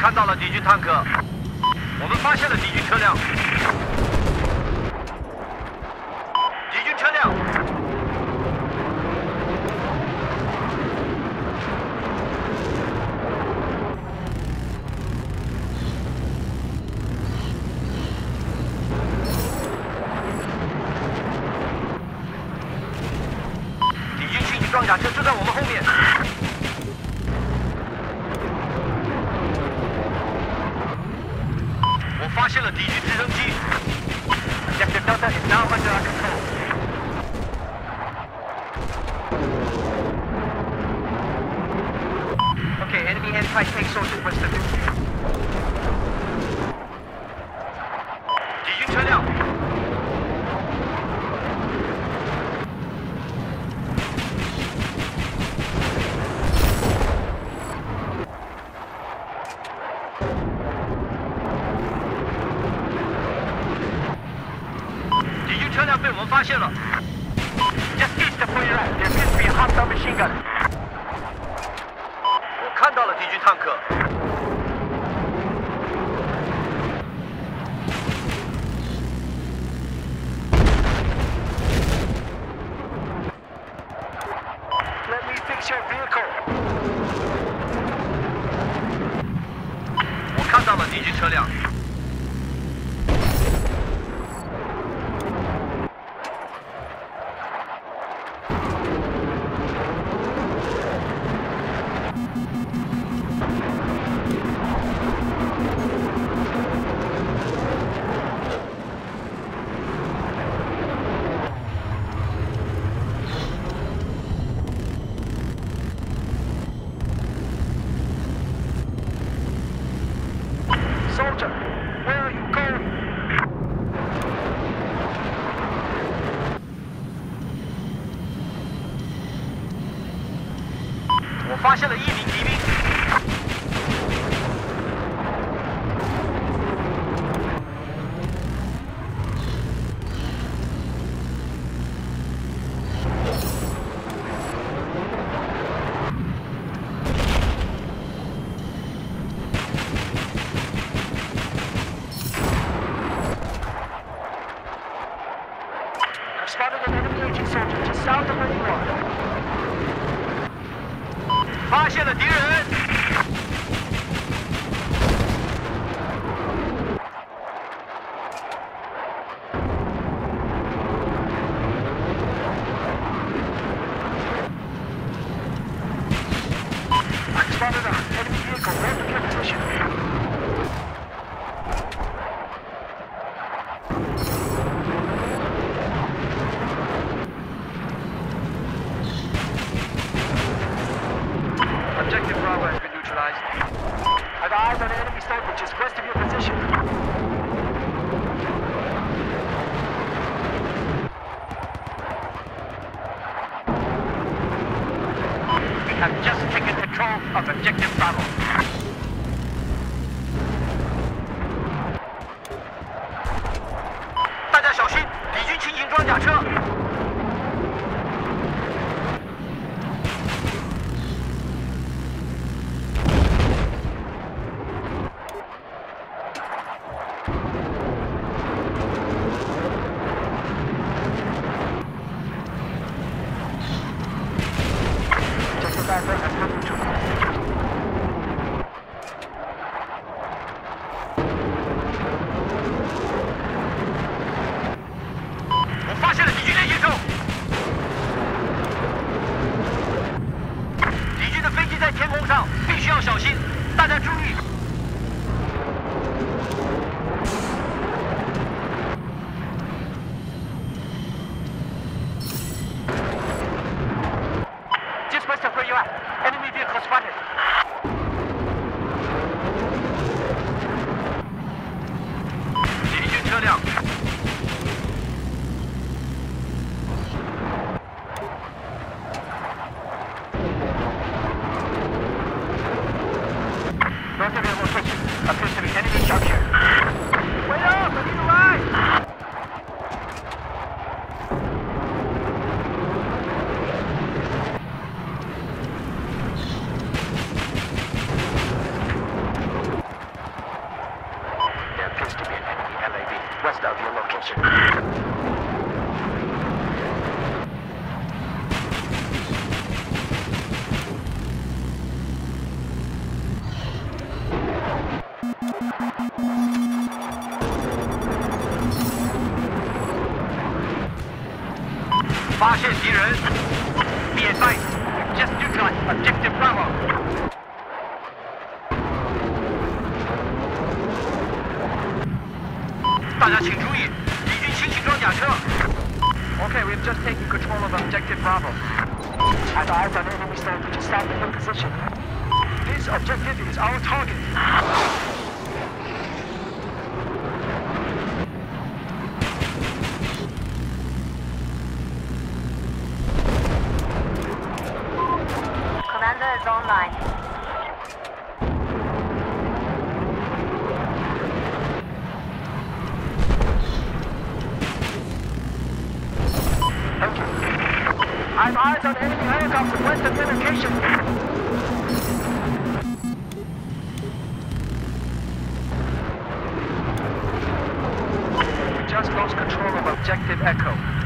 看到了敌军坦克我们发现了敌军车辆。敌军车辆。敌军轻型装甲车就在我们后面。Okay, enemy anti-tank soldiers west of you. Do you turn out? Marshal Zeros. Be advised, we just neutralized objective Bravo. Okay, we've just taken control of objective Bravo. I've eyes on enemy soldiers established in position. This objective is our target. Objective Echo.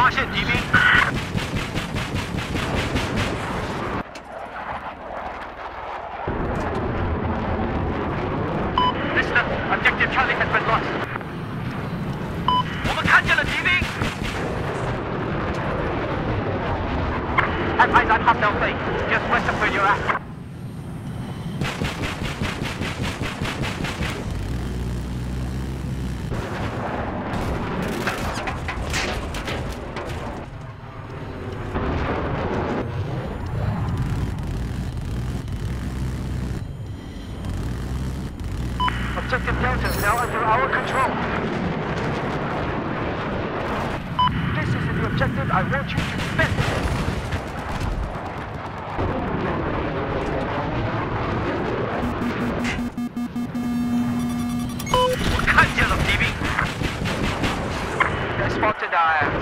发现敌兵。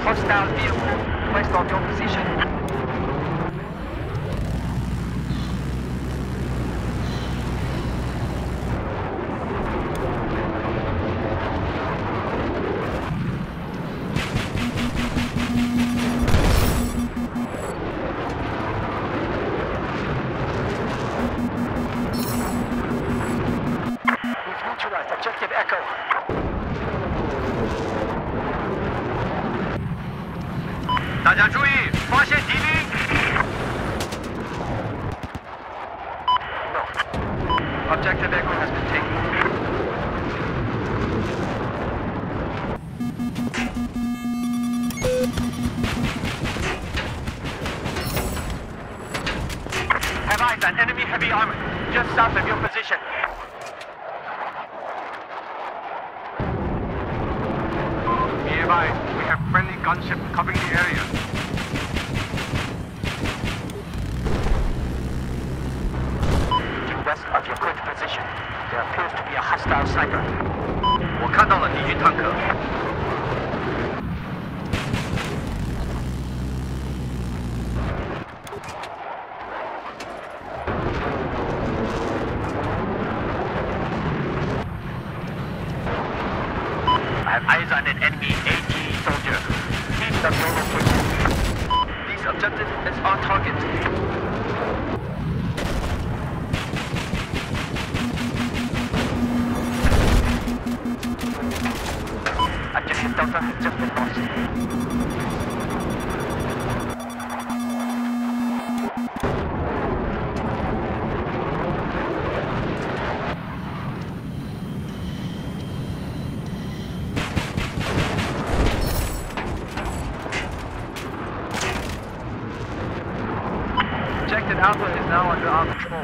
Hostile vehicle west of your position. 大家注意，发现敌兵。have friendly gunship covering the area. To west of your current position, there appears to be a hostile sniper. 我看到了敌军坦克。 такого Alpha is now under our control.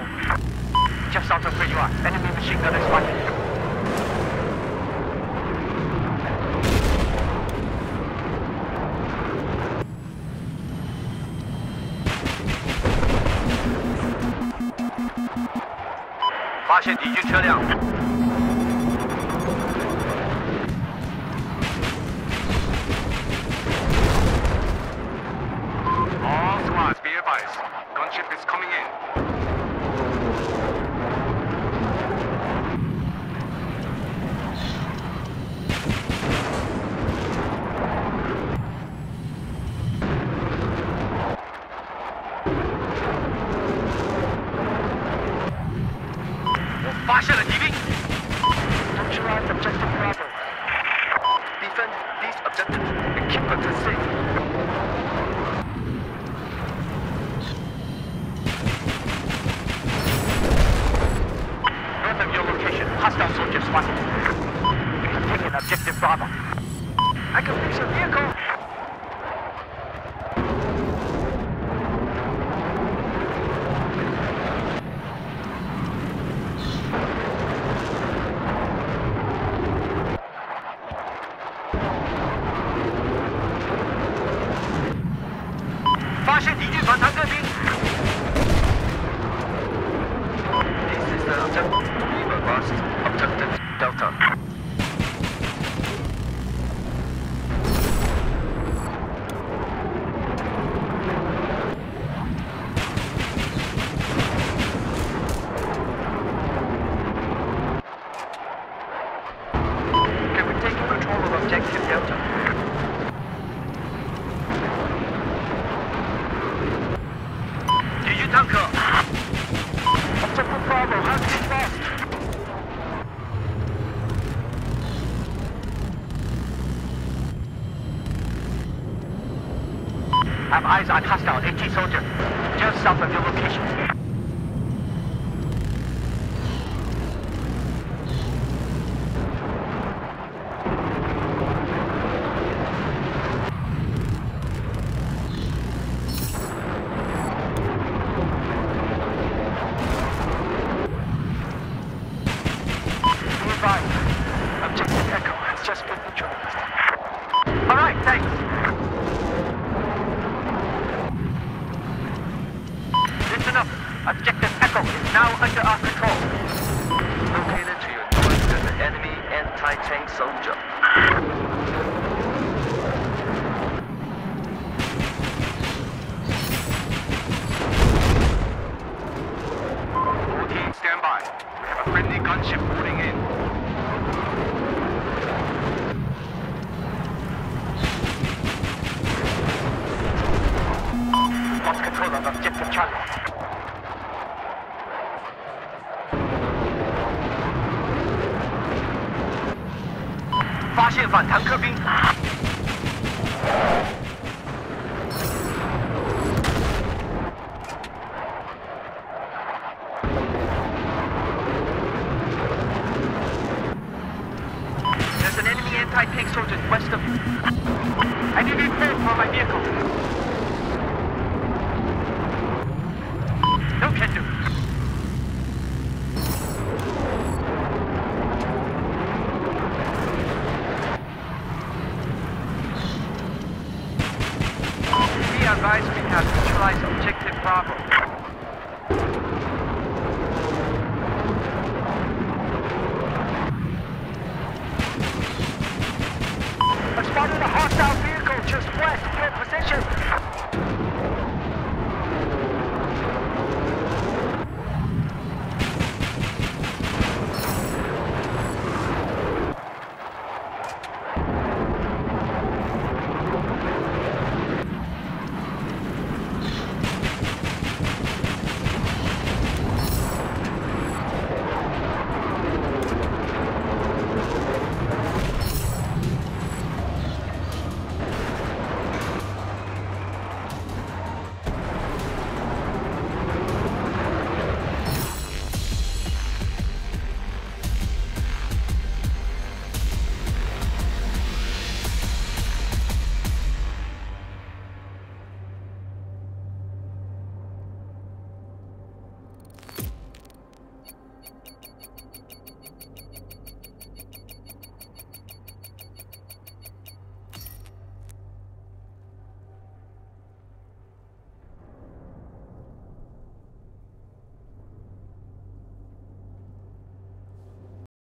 Just out of where you are, enemy machine gun is fighting. Thank you. defend these objectives and keep us safe. 士兵。soldier. Routine, stand by. We have a friendly gunship boarding in. Lost control of objective Charlie. 发现反坦克兵。Neutralize objective Bravo. spotted a hostile vehicle just west of your position.